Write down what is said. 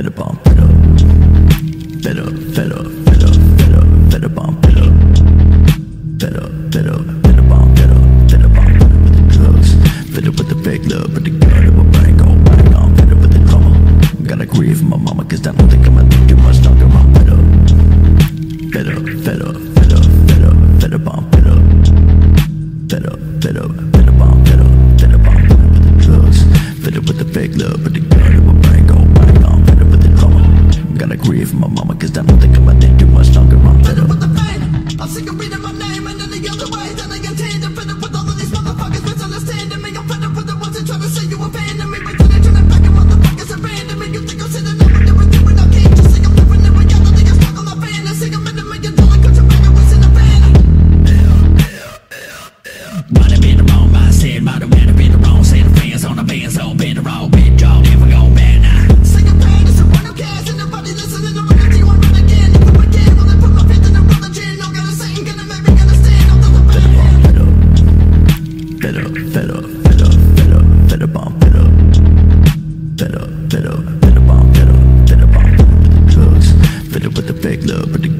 Up on fed up. Fed up, fed up, fed up, fed up, up on fed up. Fed up, fed up, fed up on with the drugs. Up with the fake love, but the gun of my brain go back on. Up with the drama. Gotta grieve my mama, cause I don't think I'ma live too much longer. I'm fed up. Fed up, worry if my mama, cause I know they come out there too much longer. I'm fed up With the pain. I'm sick of reading my name and any other way that I get fed up with all of these motherfuckers misunderstanding me. I'm fed up with the ones that try to say you were fan of me. But then they turn it back and motherfuckers abandon me. You think I'm sitting there with everything? Might have been the wrong mindset, might have been the wrong set of fans on the bands, so been the wrong. up at the